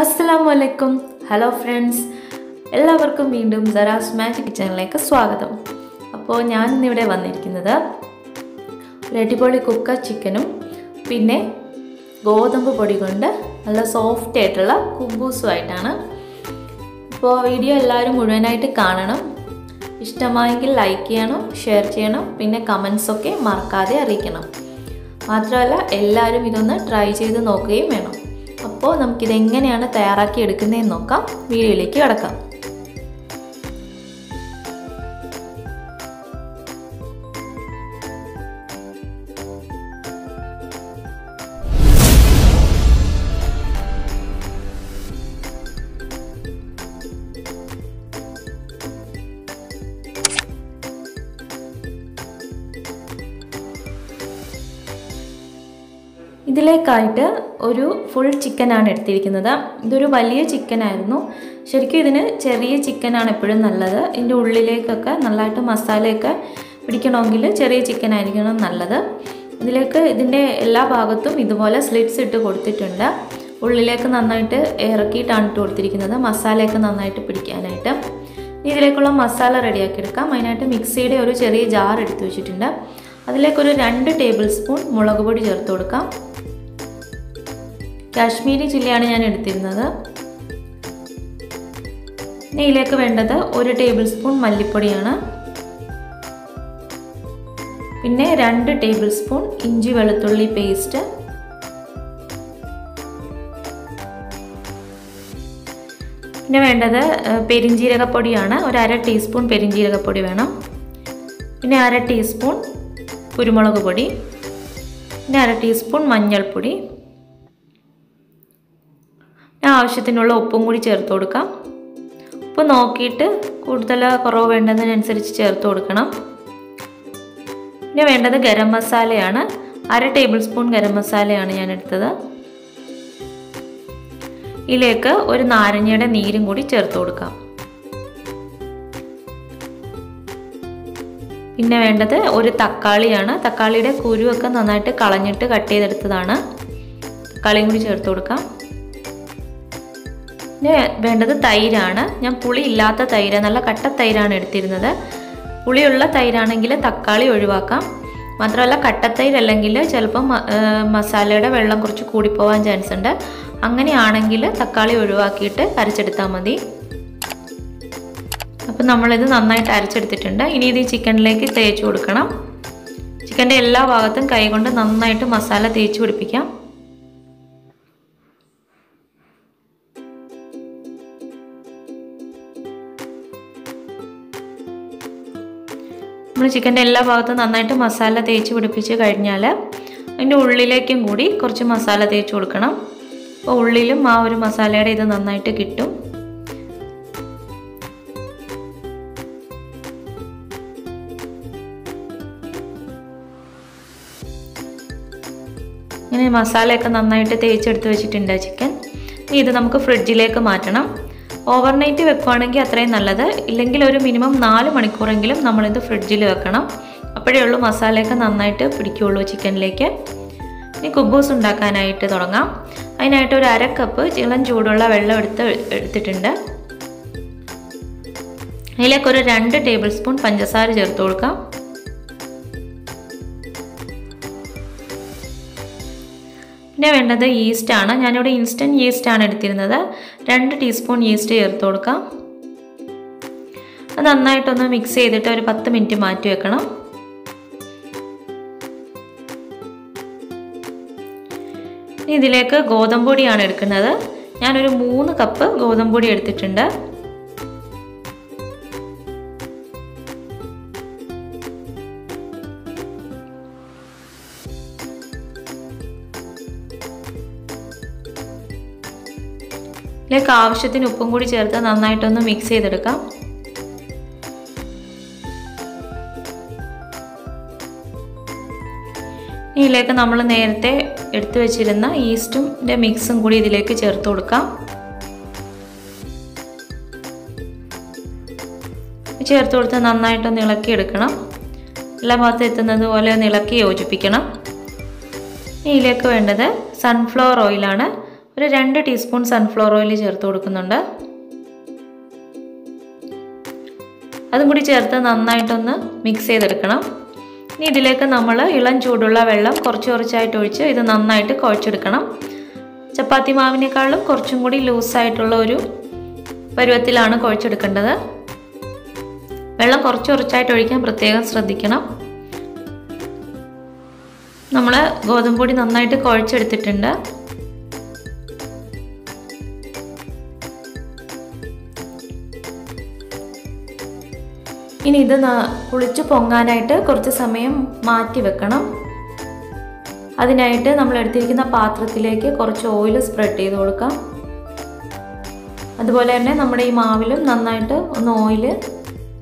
അസ്സലാമു അലൈക്കും hello friends എല്ലാവർക്കും വീണ്ടും സറാസ് മാജിക് കിച്ചണിലേക്ക് സ്വാഗതം. അപ്പോൾ ഞാൻ ഇന്നിവിടെ വന്നിരിക്കുന്നത് ഒരു അടിപൊളി കുക്കർ ചിക്കനും പിന്നെ ഗോതമ്പ് പൊടി കൊണ്ട് നല്ല സോഫ്റ്റ് ആയിട്ടുള്ള കുബൂസുമായിട്ടാണ് അപ്പോൾ വീഡിയോ എല്ലാവരും മുഴുവനായിട്ട് കാണണം. ഇഷ്ടമായെങ്കിൽ ലൈക്ക് ചെയ്യണം ഷെയർ ചെയ്യണം പിന്നെ കമൻസൊക്കെ മറക്കാതെ അറിയിക്കണം. മാത്രമല്ല എല്ലാവരും ഇതൊന്ന് ട്രൈ ചെയ്ത് നോക്കുകയും വേണം. അപ്പോൾ നമുക്കിതെങ്ങനെയാണ് തയ്യാറാക്കി എടുക്കുന്നതെന്ന് നോക്കാം. വീഡിയോയിലേക്ക് കിടക്കാം. ഇതിലേക്കായിട്ട് ഒരു ഫുൾ ചിക്കനാണ് എടുത്തിരിക്കുന്നത്. ഇതൊരു വലിയ ചിക്കനായിരുന്നു ശരിക്കും ഇതിന് ചെറിയ ചിക്കനാണ് എപ്പോഴും നല്ലത്. ഇതിന്റെ ഉള്ളിലേക്കൊക്കെ നല്ലതായിട്ട് മസാലയൊക്കെ പിടിക്കണമെങ്കിൽ ചെറിയ ചിക്കൻ ആയിരിക്കണം നല്ലത്. ഇതിലേക്ക് ഇതിന്റെ എല്ലാ ഭാഗത്തും ഇതുപോലെ സ്ലിറ്റ്സ് ഇട്ട് കൊടുത്തിട്ടുണ്ട്. ഉള്ളിലേക്ക് നന്നായിട്ട് ഇറക്കിയിട്ടാണ് ഇട്ട് കൊടുത്തിരിക്കുന്നത്. മസാലയൊക്കെ നന്നായിട്ട് പിടിക്കാനായിട്ട്. ഇതിലേക്കുള്ള മസാല റെഡിയാക്കി എടുക്കാം അതിനായിട്ട് മിക്സിയുടെ ഒരു ചെറിയ ജാർ എടുത്തു വെച്ചിട്ടുണ്ട്. അതിലേക്കൊരു രണ്ട് ടേബിൾ സ്പൂൺ മുളക് പൊടി ചേർത്ത് കൊടുക്കാം. കാശ്മീരി ചില്ലിയാണ് ഞാൻ എടുത്തിരുന്നത്. ഇതിലേക്ക് വേണ്ടത് ഒരു ടേബിൾ സ്പൂൺ മല്ലിപ്പൊടിയാണ്. പിന്നെ രണ്ട് ടേബിൾ സ്പൂൺ ഇഞ്ചി വെളുത്തുള്ളി പേസ്റ്റ്. പിന്നെ വേണ്ടത് പെരിഞ്ജീരകപ്പൊടിയാണ് ഒരു അര ടീസ്പൂൺ പെരിഞ്ജീരകപ്പൊടി വേണം. പിന്നെ അര ടീസ്പൂൺ കുരുമുളക് പൊടി. പിന്നെ അര ടീസ്പൂൺ മഞ്ഞൾപ്പൊടി. ആവശ്യത്തിനുള്ള ഉപ്പും കൂടി ചേർത്ത് കൊടുക്കാം. ഉപ്പ് നോക്കിയിട്ട് കൂടുതൽ കുറവ് വേണ്ടതിനനുസരിച്ച് ചേർത്ത് കൊടുക്കണം. പിന്നെ വേണ്ടത് ഗരം മസാലയാണ്. അര ടേബിൾ സ്പൂൺ ഗരം മസാലയാണ് ഞാൻ എടുത്തത്. ഇതിലേക്ക് ഒരു നാരങ്ങയുടെ നീരും കൂടി ചേർത്ത് കൊടുക്കാം. പിന്നെ വേണ്ടത് ഒരു തക്കാളിയാണ്. തക്കാളിയുടെ കുരുവൊക്കെ നന്നായിട്ട് കളഞ്ഞിട്ട് കട്ട് ചെയ്തെടുത്തതാണ്. തക്കാളിയും കൂടി ചേർത്ത് കൊടുക്കാം. പിന്നെ വേണ്ടത് തൈരാണ്. ഞാൻ പുളി ഇല്ലാത്ത തൈര് നല്ല കട്ട തൈരാണ് എടുത്തിരുന്നത്. പുളിയുള്ള തൈരാണെങ്കിൽ തക്കാളി ഒഴിവാക്കാം. മാത്രമല്ല കട്ടത്തൈരല്ലെങ്കിൽ ചിലപ്പം മസാലയുടെ വെള്ളം കുറച്ച് കൂടിപ്പോവാൻ ചാൻസ് ഉണ്ട്. അങ്ങനെയാണെങ്കിൽ തക്കാളി ഒഴിവാക്കിയിട്ട് അരച്ചെടുത്താൽ മതി. അപ്പം നമ്മളിത് നന്നായിട്ട് അരച്ചെടുത്തിട്ടുണ്ട്. ഇനി ഇത് ചിക്കനിലേക്ക് തേച്ച് കൊടുക്കണം. ചിക്കന്റെ എല്ലാ ഭാഗത്തും കൈകൊണ്ട് നന്നായിട്ട് മസാല തേച്ച് പിടിപ്പിക്കാം. നമ്മൾ ചിക്കന്റെ എല്ലാ ഭാഗത്തും നന്നായിട്ട് മസാല തേച്ച് പിടിപ്പിച്ച് കഴിഞ്ഞാൽ അതിന്റെ ഉള്ളിലേക്കും കൂടി കുറച്ച് മസാല തേച്ച് കൊടുക്കണം. അപ്പോൾ ഉള്ളിലും ആ ഒരു മസാലയുടെ ഇത് നന്നായിട്ട് കിട്ടും. ഇങ്ങനെ മസാലയൊക്കെ നന്നായിട്ട് തേച്ചെടുത്ത് വെച്ചിട്ടുണ്ട് ചിക്കൻ. ഇത് നമുക്ക് ഫ്രിഡ്ജിലേക്ക് മാറ്റണം. ഓവർനൈറ്റ് വെക്കുവാണെങ്കിൽ അത്രയും നല്ലത്. ഇല്ലെങ്കിൽ ഒരു മിനിമം നാല് മണിക്കൂറെങ്കിലും നമ്മളിത് ഫ്രിഡ്ജിൽ വെക്കണം. അപ്പോഴേ ഉള്ളൂ മസാലയൊക്കെ നന്നായിട്ട് പിടിക്കുകയുള്ളൂ ചിക്കനിലേക്ക്. ഇനി കുബൂസ് ഉണ്ടാക്കാനായിട്ട് തുടങ്ങാം. അതിനായിട്ട് ഒരു അര കപ്പ് ചൂടുള്ള വെള്ളം എടുത്ത് എടുത്തിട്ടുണ്ട്. അതിലേക്ക് ഒരു രണ്ട് ടേബിൾ സ്പൂൺ പഞ്ചസാര ചേർത്ത് കൊടുക്കാം. പിന്നെ വേണ്ടത് ഈസ്റ്റാണ് ഞാനിവിടെ ഇൻസ്റ്റന്റ് ഈസ്റ്റാണ് എടുത്തിരുന്നത്. രണ്ട് ടീസ്പൂൺ ഈസ്റ്റ് ചേർത്ത് കൊടുക്കാം. അത് നന്നായിട്ടൊന്ന് മിക്സ് ചെയ്തിട്ട് ഒരു പത്ത് മിനിറ്റ് മാറ്റി വെക്കണം. ഇതിലേക്ക് ഗോതമ്പൊടിയാണ് എടുക്കുന്നത്. ഞാനൊരു മൂന്ന് കപ്പ് ഗോതമ്പൊടി എടുത്തിട്ടുണ്ട്. ഇതിലേക്ക് ആവശ്യത്തിന് ഉപ്പും കൂടി ചേർത്ത് നന്നായിട്ടൊന്ന് മിക്സ് ചെയ്തെടുക്കാം. ഇതിലേക്ക് നമ്മൾ നേരത്തെ എടുത്തു വെച്ചിരുന്ന ഈസ്റ്റും മിക്സും കൂടി ഇതിലേക്ക് ചേർത്ത് കൊടുക്കാം. ചേർത്ത് കൊടുത്ത് നന്നായിട്ടൊന്ന് ഇളക്കി എടുക്കണം. എല്ലാ ഭാഗത്തും എത്തുന്നത് പോലെ ഒന്ന് ഇളക്കി യോജിപ്പിക്കണം. ഇതിലേക്ക് വേണ്ടത് സൺഫ്ലവർ ഓയിലാണ് ഒരു രണ്ട് ടീസ്പൂൺ സൺഫ്ലവർ ഓയിൽ ചേർത്ത് കൊടുക്കുന്നുണ്ട്. അതും കൂടി ചേർത്ത് നന്നായിട്ടൊന്ന് മിക്സ് ചെയ്തെടുക്കണം. ഇനി ഇതിലേക്ക് നമ്മൾ ഇളം ചൂടുള്ള വെള്ളം കുറച്ച് കുറച്ചായിട്ട് ഒഴിച്ച് ഇത് നന്നായിട്ട് കുഴച്ചെടുക്കണം. ചപ്പാത്തി മാവിനേക്കാളും കുറച്ചും കൂടി ലൂസായിട്ടുള്ള ഒരു പരുവത്തിലാണ് കുഴച്ചെടുക്കേണ്ടത്. വെള്ളം കുറച്ച് കുറച്ചായിട്ട് ഒഴിക്കാൻ പ്രത്യേകം ശ്രദ്ധിക്കണം. നമ്മൾ ഗോതമ്പ് പൊടി നന്നായിട്ട് കുഴച്ചെടുത്തിട്ടുണ്ട്. ഇനി ഇത് കുളിച്ച് പൊങ്ങാനായിട്ട് കുറച്ച് സമയം മാറ്റി വെക്കണം. അതിനായിട്ട് നമ്മൾ എടുത്തിരിക്കുന്ന പാത്രത്തിലേക്ക് കുറച്ച് ഓയിൽ സ്പ്രെഡ് ചെയ്ത് കൊടുക്കാം. അതുപോലെ തന്നെ നമ്മുടെ ഈ മാവിലും നന്നായിട്ട് ഒന്ന് ഓയിൽ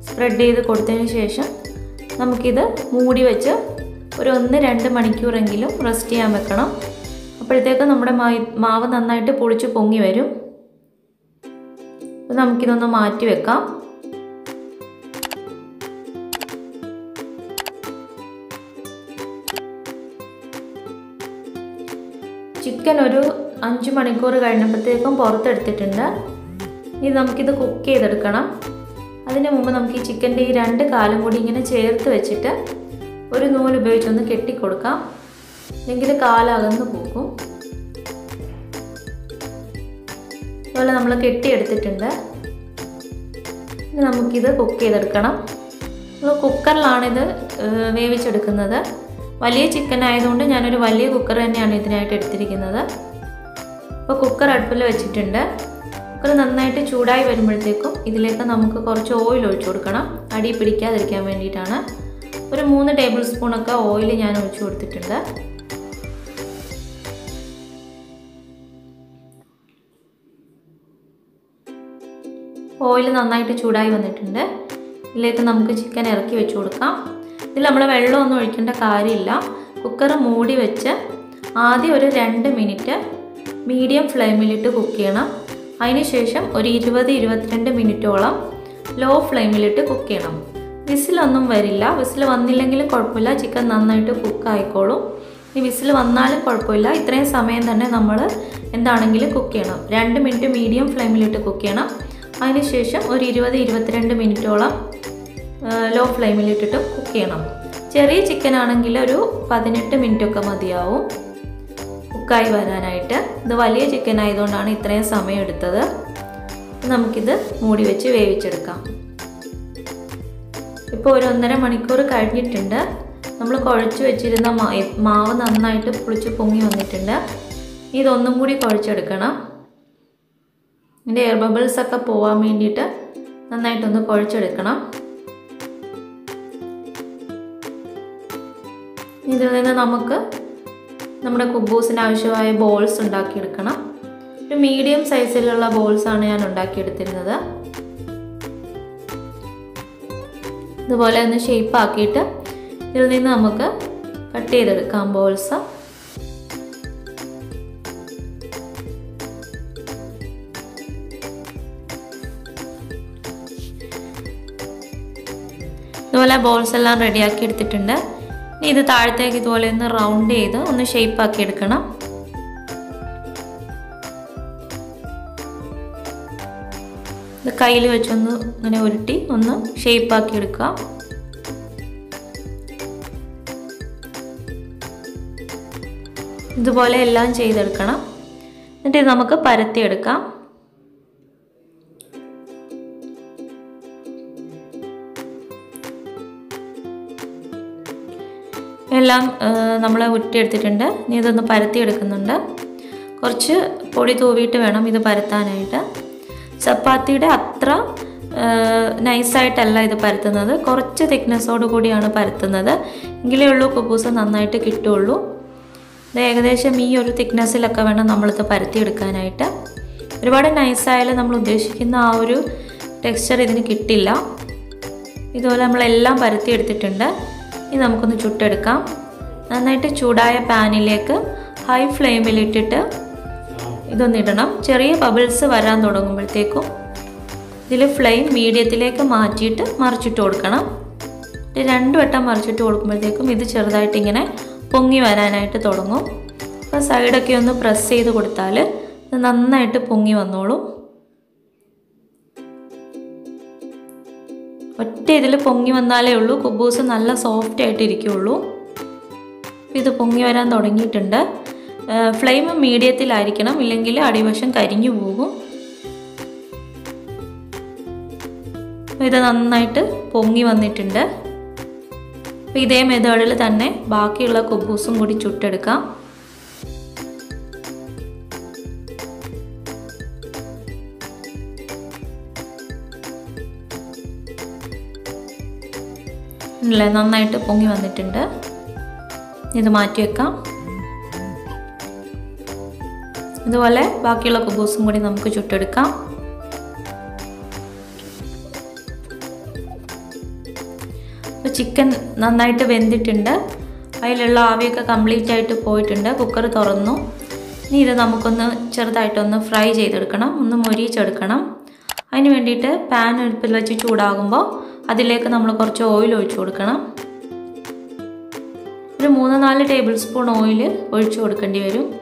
സ്പ്രെഡ് ചെയ്ത് കൊടുത്തതിന് ശേഷം നമുക്കിത് മൂടി വെച്ച് ഒരു ഒന്ന് രണ്ട് മണിക്കൂറെങ്കിലും റെസ്റ്റ് ചെയ്യാൻ വെക്കണം. അപ്പോഴത്തേക്ക് നമ്മുടെ മാവ് നന്നായിട്ട് പൊളിച്ച് പൊങ്ങി വരും. അപ്പോൾ നമുക്കിതൊന്ന് മാറ്റി വെക്കാം. ചിക്കൻ ഒരു അഞ്ച് മണിക്കൂർ കഴിഞ്ഞപ്പോഴത്തേക്കും പുറത്തെടുത്തിട്ടുണ്ട്. ഇനി നമുക്കിത് കുക്ക് ചെയ്തെടുക്കണം. അതിന് മുമ്പ് നമുക്ക് ഈ ചിക്കന്റെ ഈ രണ്ട് കാലും കൂടി ഇങ്ങനെ ചേർത്ത് വെച്ചിട്ട് ഒരു നൂൽ ഉപയോഗിച്ചൊന്ന് കെട്ടിക്കൊടുക്കാം. അല്ലെങ്കിൽ കാലകന്ന് പോകും അതുപോലെ നമ്മൾ കെട്ടിയെടുത്തിട്ടുണ്ട്. ഇനി നമുക്കിത് കുക്ക് ചെയ്തെടുക്കണം. നമ്മൾ കുക്കറിലാണിത് വേവിച്ചെടുക്കുന്നത്. വലിയ ചിക്കൻ ആയതുകൊണ്ട് ഞാനൊരു വലിയ കുക്കർ തന്നെയാണ് ഇതിനായിട്ട് എടുത്തിരിക്കുന്നത്. അപ്പോൾ കുക്കർ അടുപ്പിൽ വെച്ചിട്ടുണ്ട്. കുക്കർ നന്നായിട്ട് ചൂടായി വരുമ്പോഴത്തേക്കും ഇതിലേക്ക് നമുക്ക് കുറച്ച് ഓയിൽ ഒഴിച്ചു കൊടുക്കണം. അടി പിടിക്കാതിരിക്കാൻ വേണ്ടിയിട്ടാണ്. ഒരു മൂന്ന് ടേബിൾ സ്പൂണൊക്കെ ഓയിൽ ഞാൻ ഒഴിച്ചു കൊടുത്തിട്ടുണ്ട്. ഓയിൽ നന്നായിട്ട് ചൂടായി വന്നിട്ടുണ്ട്. ഇതിലേക്ക് നമുക്ക് ചിക്കൻ ഇറക്കി വെച്ച് കൊടുക്കാം. ഇതിൽ നമ്മൾ വെള്ളമൊന്നും ഒഴിക്കേണ്ട കാര്യമില്ല. കുക്കർ മൂടി വെച്ച് ആദ്യം ഒരു രണ്ട് മിനിറ്റ് മീഡിയം ഫ്ലെയിമിലിട്ട് കുക്ക് ചെയ്യണം. അതിനുശേഷം ഒരു ഇരുപത് ഇരുപത്തിരണ്ട് മിനിറ്റോളം ലോ ഫ്ലെയിമിലിട്ട് കുക്ക് ചെയ്യണം. വിസിലൊന്നും വരില്ല. വിസിൽ വന്നില്ലെങ്കിലും കുഴപ്പമില്ല. ചിക്കൻ നന്നായിട്ട് കുക്ക് ആയിക്കോളും. ഈ വിസിൽ വന്നാലും കുഴപ്പമില്ല. ഇത്രയും സമയം തന്നെ നമ്മൾ എന്താണെങ്കിലും കുക്ക് ചെയ്യണം. രണ്ട് മിനിറ്റ് മീഡിയം ഫ്ലെയിമിലിട്ട് കുക്ക് ചെയ്യണം. അതിനുശേഷം ഒരു ഇരുപത് ഇരുപത്തിരണ്ട് മിനിറ്റോളം ലോ ഫ്ലെയിമിലിട്ടിട്ട് കുക്ക് ചെയ്യണം. ചെറിയ ചിക്കൻ ആണെങ്കിൽ ഒരു പതിനെട്ട് മിനിറ്റ് ഒക്കെ മതിയാവും കുക്കായി വരാനായിട്ട്. ഇത് വലിയ ചിക്കൻ ആയതുകൊണ്ടാണ് ഇത്രയും സമയം എടുത്തത്. നമുക്കിത് മൂടി വെച്ച് വേവിച്ചെടുക്കാം. ഇപ്പോൾ ഒരു ഒന്നര മണിക്കൂർ കഴിഞ്ഞിട്ടുണ്ട്. നമ്മൾ കുഴച്ച് വെച്ചിരുന്ന മാവ് നന്നായിട്ട് പുളിച്ച് പൊങ്ങി വന്നിട്ടുണ്ട്. ഇതൊന്നും കൂടി കുഴച്ചെടുക്കണം. ഇതിന്റെ എയർ ബബിൾസ് ഒക്കെ പോവാൻ വേണ്ടിയിട്ട് നന്നായിട്ടൊന്ന് കുഴച്ചെടുക്കണം. ഇതിൽ നിന്ന് നമുക്ക് നമ്മുടെ കുബൂസിന് ആവശ്യമായ ബോൾസ് ഉണ്ടാക്കിയെടുക്കണം. ഒരു മീഡിയം സൈസിലുള്ള ബോൾസാണ് ഞാൻ ഉണ്ടാക്കിയെടുത്തിരുന്നത്. ഇതുപോലെ ഒന്ന് ഷേപ്പ് ആക്കിയിട്ട് ഇതിൽ നിന്ന് നമുക്ക് കട്ട് ചെയ്തെടുക്കാം ബോൾസ് ഇതുപോലെ ബോൾസ് എല്ലാം റെഡിയാക്കി എടുത്തിട്ടുണ്ട്. ഇത് താഴത്തേക്ക് ഇതുപോലെ ഒന്ന് റൗണ്ട് ചെയ്ത് ഒന്ന് ഷേപ്പ് ആക്കി എടുക്കണം. ഇത് കയ്യിൽ വെച്ചൊന്ന് ഇങ്ങനെ ഉരുട്ടി ഒന്ന് ഷേപ്പ് ആക്കി എടുക്കുക. ഇതുപോലെ എല്ലാം ചെയ്തെടുക്കണം. എന്നിട്ട് നമുക്ക് പരത്തിയെടുക്കാം എല്ലാം നമ്മൾ ഉറ്റിയെടുത്തിട്ടുണ്ട് ഇനി ഇതൊന്ന് പരത്തിയെടുക്കുന്നുണ്ട്. കുറച്ച് പൊടി തൂവിയിട്ട് വേണം ഇത് പരത്താനായിട്ട്. ചപ്പാത്തിയുടെ അത്ര നൈസായിട്ടല്ല ഇത് പരത്തുന്നത്. കുറച്ച് തിക്നെസ്സോട് കൂടിയാണ് പരത്തുന്നത്. എങ്കിലേ ഉള്ളൂ കുബൂസ് നന്നായിട്ട് കിട്ടുള്ളൂ ഇത് ഏകദേശം ഈ ഒരു തിക്നെസ്സിലൊക്കെ വേണം നമ്മളിത് പരത്തിയെടുക്കാനായിട്ട്. ഒരുപാട് നൈസായാലും നമ്മൾ ഉദ്ദേശിക്കുന്ന ആ ഒരു ടെക്സ്ചർ ഇതിന് കിട്ടില്ല. ഇതുപോലെ നമ്മളെല്ലാം പരത്തിയെടുത്തിട്ടുണ്ട്. ഇനി നമുക്കൊന്ന് ചുട്ടെടുക്കാം. നന്നായിട്ട് ചൂടായ പാനിലേക്ക് ഹൈ ഫ്ലെയിമിലിട്ടിട്ട് ഇതൊന്നിടണം ചെറിയ ബബിൾസ് വരാൻ തുടങ്ങുമ്പോഴത്തേക്കും ഇതിൽ ഫ്ലെയിം മീഡിയത്തിലേക്ക് മാറ്റിയിട്ട് മറിച്ചിട്ട് കൊടുക്കണം. രണ്ട് വട്ടം മറിച്ചിട്ട് കൊടുക്കുമ്പോഴത്തേക്കും ഇത് ചെറുതായിട്ട് ഇങ്ങനെ പൊങ്ങി വരാനായിട്ട് തുടങ്ങും. അപ്പോൾ സൈഡൊക്കെ ഒന്ന് പ്രസ് ചെയ്ത് കൊടുത്താൽ നന്നായിട്ട് പൊങ്ങി വന്നോളും. ഒറ്റ ഇതിൽ പൊങ്ങി വന്നാലേ ഉള്ളൂ. കുബൂസ് നല്ല സോഫ്റ്റ് ആയിട്ട് ഇരിക്കുകയുള്ളൂ ഇത് പൊങ്ങി വരാൻ തുടങ്ങിയിട്ടുണ്ട്. ഫ്ലെയിം മീഡിയത്തിലായിരിക്കണം. ഇല്ലെങ്കിൽ അടിവശം കരിഞ്ഞു പോകും. ഇത് നന്നായിട്ട് പൊങ്ങി വന്നിട്ടുണ്ട്. ഇതേ മെത്തേഡിൽ തന്നെ ബാക്കിയുള്ള കുബൂസും കൂടി ചുട്ടെടുക്കാം. അല്ലേ നന്നായിട്ട് പൊങ്ങി വന്നിട്ടുണ്ട്. ഇത് മാറ്റി വെക്കാം. ഇതുപോലെ ബാക്കിയുള്ള കുബൂസും കൂടി നമുക്ക് ചുട്ടെടുക്കാം. ചിക്കൻ നന്നായിട്ട് വെന്തിട്ടുണ്ട്. അതിലുള്ള ആവിയൊക്കെ കംപ്ലീറ്റ് ആയിട്ട് പോയിട്ടുണ്ട്. കുക്കർ തുറന്നു. ഇനി ഇത് നമുക്കൊന്ന് ചെറുതായിട്ടൊന്ന് ഫ്രൈ ചെയ്തെടുക്കണം. ഒന്ന് മൊരിയിച്ചെടുക്കണം അതിന് വേണ്ടിയിട്ട് പാൻ അടുപ്പിൽ വെച്ച് ചൂടാകുമ്പോൾ അതിലേക്ക് നമ്മൾ കുറച്ച് ഓയിൽ ഒഴിച്ചു കൊടുക്കണം. ഒരു മൂന്ന് നാല് ടേബിൾ സ്പൂൺ ഓയിൽ ഒഴിച്ചു കൊടുക്കേണ്ടി വരും.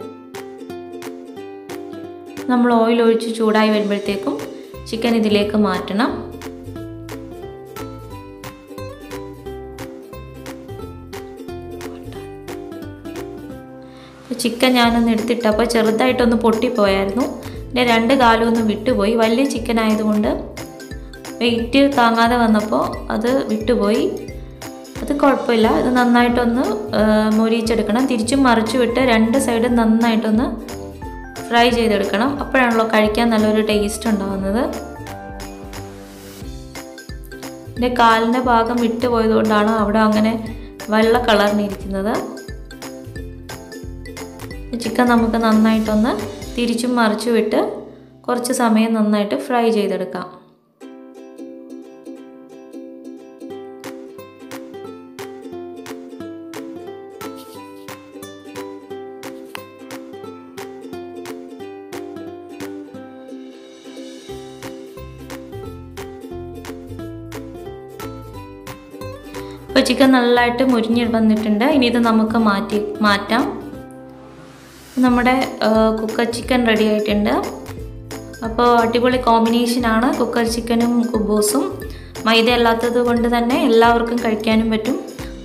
നമ്മൾ ഓയിൽ ഒഴിച്ച് ചൂടായി വരുമ്പോഴത്തേക്കും ചിക്കൻ ഇതിലേക്ക് മാറ്റണം. ചിക്കൻ ഞാനൊന്ന് എടുത്തിട്ടപ്പോൾ ചെറുതായിട്ടൊന്ന് പൊട്ടിപ്പോയായിരുന്നു. എന്റെ രണ്ട് കാലും ഒന്ന് വിട്ടുപോയി. വലിയ ചിക്കൻ ആയതുകൊണ്ട് വെയിറ്റ് താങ്ങാതെ വന്നപ്പോൾ അത് വിട്ടുപോയി. അത് കുഴപ്പമില്ല. ഇത് നന്നായിട്ടൊന്ന് മൊരിച്ചെടുക്കണം തിരിച്ചും മറിച്ചു വിട്ട് രണ്ട് സൈഡും നന്നായിട്ടൊന്ന് ഫ്രൈ ചെയ്തെടുക്കണം. അപ്പോഴാണല്ലോ കഴിക്കാൻ നല്ലൊരു ടേസ്റ്റ് ഉണ്ടാകുന്നത് എന്റെ കാലിന്റെ ഭാഗം വിട്ടുപോയതുകൊണ്ടാണ് അവിടെ അങ്ങനെ വെള്ള കളറിനിരിക്കുന്നത് ചിക്കൻ നമുക്ക് നന്നായിട്ടൊന്ന് തിരിച്ചും മറിച്ചു വിട്ട് കുറച്ച് സമയം നന്നായിട്ട് ഫ്രൈ ചെയ്തെടുക്കാം. ഇപ്പോൾ ചിക്കൻ നല്ലതായിട്ട് മുരിഞ്ഞ് വന്നിട്ടുണ്ട്. ഇനി ഇത് നമുക്ക് മാറ്റി മാറ്റാം. നമ്മുടെ കുക്കർ ചിക്കൻ റെഡി ആയിട്ടുണ്ട്. അപ്പോൾ അടിപൊളി കോമ്പിനേഷനാണ് കുക്കർ ചിക്കനും കുബൂസും മൈദ അല്ലാത്തത് കൊണ്ട് തന്നെ എല്ലാവർക്കും കഴിക്കാനും പറ്റും.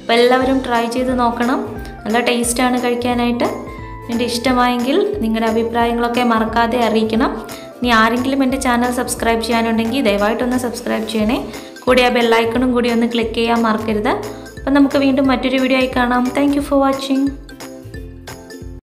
അപ്പോൾ എല്ലാവരും ട്രൈ ചെയ്ത് നോക്കണം. നല്ല ടേസ്റ്റാണ് കഴിക്കാനായിട്ട്. എന്റെ ഇഷ്ടമായെങ്കിൽ നിങ്ങളുടെ അഭിപ്രായങ്ങളൊക്കെ മറക്കാതെ അറിയിക്കണം. ഇനി ആരെങ്കിലും എന്റെ ചാനൽ സബ്സ്ക്രൈബ് ചെയ്യാനുണ്ടെങ്കിൽ ദയവായിട്ടൊന്ന് സബ്സ്ക്രൈബ് ചെയ്യണേ. കൂടി ആ ബെല്ലൈക്കണും കൂടി ഒന്ന് ക്ലിക്ക് ചെയ്യാൻ മറക്കരുത്. അപ്പം നമുക്ക് വീണ്ടും മറ്റൊരു വീഡിയോ ആയി കാണാം. Thank for watching